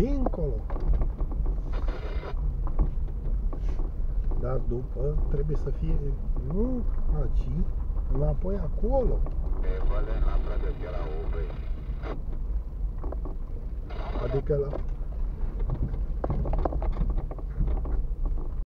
dincolo. Dar după trebuie să fie, nu aici, înapoi acolo. Adică la,